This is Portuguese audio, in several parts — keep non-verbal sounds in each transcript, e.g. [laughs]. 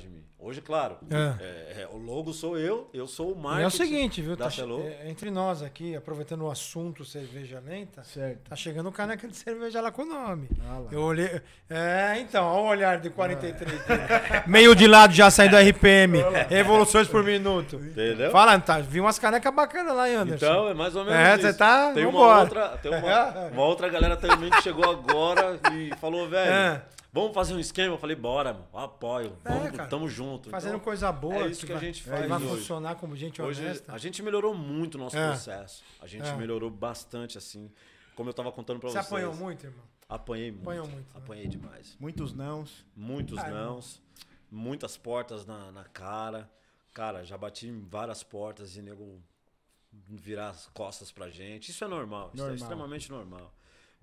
de mim. Hoje, claro, É. é, é, o logo sou eu, eu sou o E marketing. é o seguinte, viu? da Tá, Cello. é, entre nós aqui, aproveitando o assunto cerveja lenta, Certo. tá chegando o caneca de cerveja lá com o nome. Ah lá. Eu olhei. É, então, olha o olhar de 43 dele. [laughs] Meio de lado já saindo do RPM. Revoluções por minuto. Entendeu? Fala, tá, vi umas canecas bacanas lá, Anderson. Então, é mais ou menos É, isso. você tá- Tem uma outra, tem uma, uma outra galera também que chegou agora e falou, velho, É. vamos fazer um esquema? Eu falei, bora, mano, apoio, É, vamos, cara. tamo junto. Fazendo Então, coisa boa. É isso que a vai- gente vai faz Vai hoje. funcionar como gente Hoje honesta. a gente melhorou muito o nosso É. processo. A gente É. melhorou bastante, assim. Como eu tava contando pra Você vocês. apanhou muito, irmão? Apanhei muito. Apanhou muito, né? Apanhei demais. Muitos nãos. Muitos Ah, irmão. nãos, muitas portas na, na cara. Cara, já bati em várias portas e nego virar as costas pra gente. Isso é normal, isso é Normal. extremamente normal.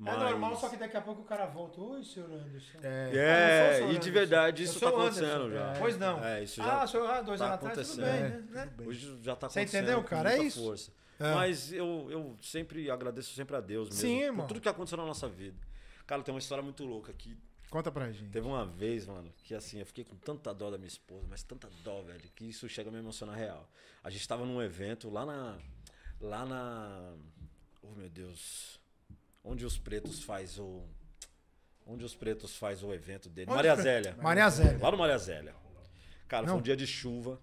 É normal, só que daqui a pouco o cara volta. Oi, senhor Anderson. É. É, e de verdade isso tá o acontecendo Anderson. já. Pois não. É, isso já Ah, senhor, ah, dois tá anos atrás, tudo bem, né? né? Hoje já tá Você acontecendo. entendeu, com cara? É isso. Força. É. Mas eu, eu sempre agradeço sempre a Deus mesmo. Sim, por irmão. tudo que aconteceu na nossa vida. Cara, tem uma história muito louca aqui. Conta pra gente. Teve uma vez, mano, que assim, eu fiquei com tanta dó da minha esposa, mas tanta dó, velho, que isso chega a me emocionar real. A gente tava num evento lá na. Lá na. Oh meu Deus. Onde os pretos faz o. Onde os pretos faz o evento dele? Onde Maria Zélia. Maria Zélia. Lá no Maria Zélia. Cara, Não. foi um dia de chuva.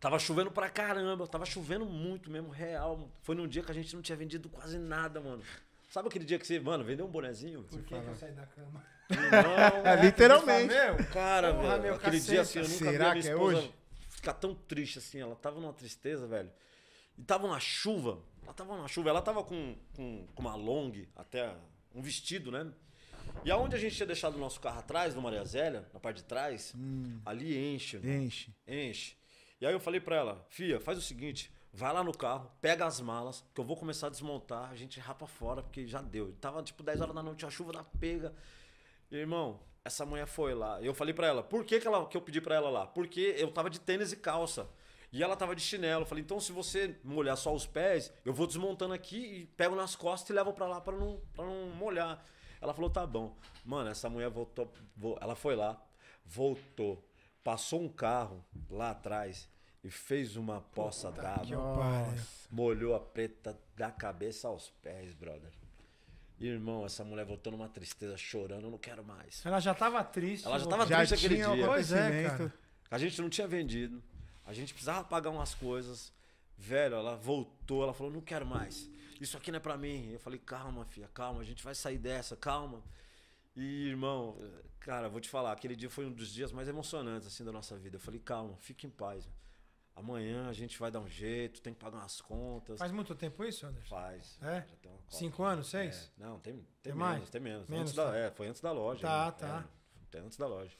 Tava chovendo pra caramba, tava chovendo muito mesmo, real. Foi num dia que a gente não tinha vendido quase nada, mano. Sabe aquele dia que você, mano, vendeu um bonezinho? Por que, que eu saí da cama? Não, [laughs] É, literalmente. Cara, Porra, velho, meu aquele caceta. dia assim, eu nunca Será vi minha é esposa hoje? ficar tão triste assim. Ela tava numa tristeza, velho. E tava uma chuva. Ela tava numa chuva. Ela tava com, com, com uma long, até um vestido, né? E aonde a gente tinha deixado o nosso carro atrás, no Maria Zélia, na parte de trás, ali enche, irmão. Enche. enche. E aí eu falei pra ela, Fia, faz o seguinte, vai lá no carro, pega as malas, que eu vou começar a desmontar, a gente rapa fora, porque já deu. Tava tipo 10 horas da noite, a chuva da pega. E, irmão, essa mulher foi lá. E eu falei pra ela, por que, que, ela, que eu pedi pra ela lá? Porque eu tava de tênis e calça. E ela tava de chinelo. Eu falei, então se você molhar só os pés, eu vou desmontando aqui e pego nas costas e levo pra lá pra não, pra não molhar. Ela falou, tá bom. Mano, essa mulher voltou. vo- Ela foi lá, voltou, passou um carro lá atrás e fez uma poça d'água. Molhou a preta da cabeça aos pés, brother. Irmão, essa mulher voltou numa tristeza, chorando, eu não quero mais. Ela já tava triste. Ela já tava Já triste aquele dia. Pois é, acontecimento. A gente não tinha vendido. A gente precisava pagar umas coisas. Velho, ela voltou, ela falou, não quero mais. Isso aqui não é pra mim. Eu falei, calma, filha, calma, a gente vai sair dessa, calma. E, irmão, cara, vou te falar, aquele dia foi um dos dias mais emocionantes, assim, da nossa vida. Eu falei, calma, fique em paz. Amanhã a gente vai dar um jeito, tem que pagar umas contas. Faz muito tempo isso, Anderson? Faz. É? Cinco anos, seis? É. Não, tem, tem, Tem menos, mais? tem menos. Menos, antes da, tá. é, foi antes da loja. Tá, né? tá. É, antes da loja.